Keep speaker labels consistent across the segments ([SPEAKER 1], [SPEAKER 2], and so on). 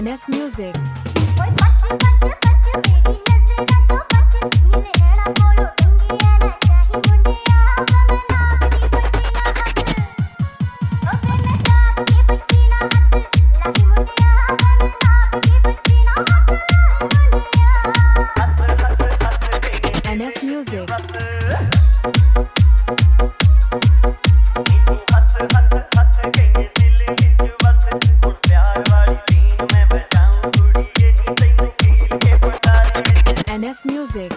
[SPEAKER 1] NS Music. NS Music. NS Music.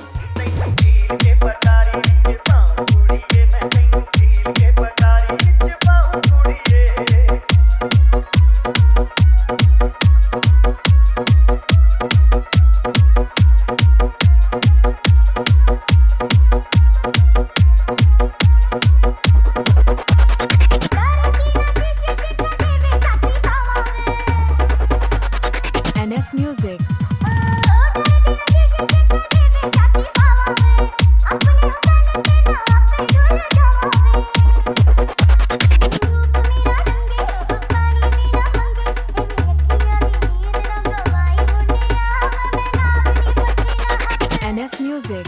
[SPEAKER 1] NS NS Music.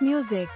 [SPEAKER 2] Music.